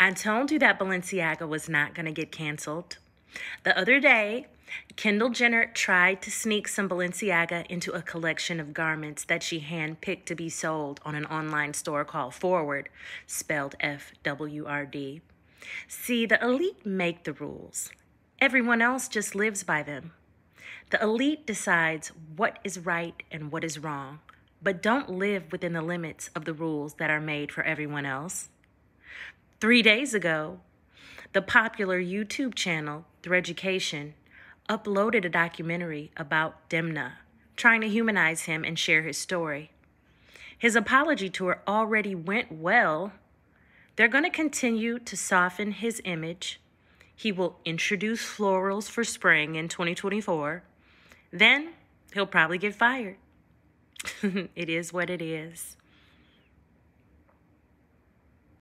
I told you that Balenciaga was not going to get canceled. The other day, Kendall Jenner tried to sneak some Balenciaga into a collection of garments that she handpicked to be sold on an online store called Forward, spelled F W R D. See, the elite make the rules, everyone else just lives by them. The elite decides what is right and what is wrong, but don't live within the limits of the rules that are made for everyone else. Three days ago, the popular YouTube channel, Threaducation, uploaded a documentary about Demna, trying to humanize him and share his story. His apology tour already went well. They're going to continue to soften his image. He will introduce florals for spring in 2024. Then he'll probably get fired. it is what it is.